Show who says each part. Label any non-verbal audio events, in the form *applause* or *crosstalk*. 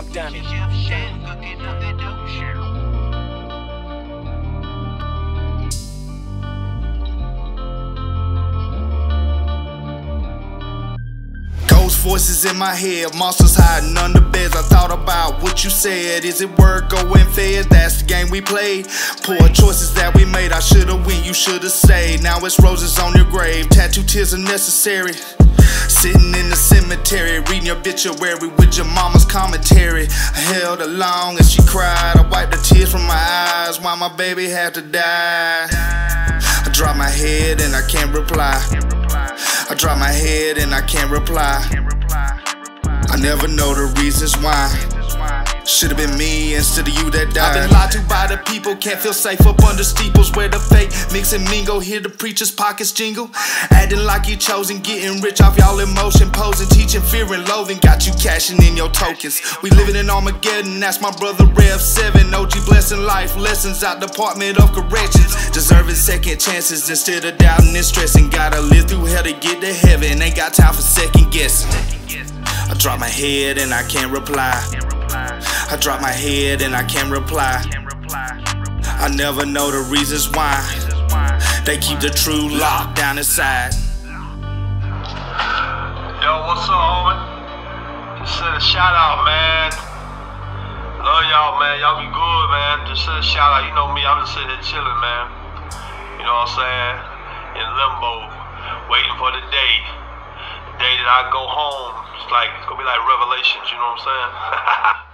Speaker 1: Pump Dummy.
Speaker 2: Ghost voices in my head, monsters hiding under beds. I thought about what you said. Is it word going fed? That's the game we played. Poor choices that we made. I should've went, you should've stayed. Now it's roses on your grave. Tattoo tears are necessary. Sitting in the cemetery, reading your obituary with your mama's commentary. I held her long as she cried. I wiped the tears from my eyes while my baby had to die. I drop my head and I can't reply. Drop my head and I can't reply. I never know the reasons why. Should've been me instead of you that died. I've been lied to by the people, can't feel safe up under steeples where the fake mix and mingle. Hear the preacher's pockets jingle. Acting like you chosen, getting rich off y'all emotion, posing, teaching fear and loathing. Got you cashing in your tokens. We living in Armageddon, that's my brother Rev 7. OG blessing life lessons out Department of Corrections. Deserving second chances instead of doubting and stressing. Gotta live through hell to get to heaven, ain't got time for second guessing. I drop my head and I can't reply. I drop my head and I can't reply. I never know the reasons why. They keep the true locked down inside.
Speaker 3: Yo, what's up, homie? Just send a shout out, man. Love y'all, man. Y'all be good, man. Just send a shout out. You know me, I'm just sitting here chilling, man. You know what I'm saying? In limbo, waiting for the day. The day that I go home. It's like, it's gonna be like revelations, you know what I'm saying? *laughs*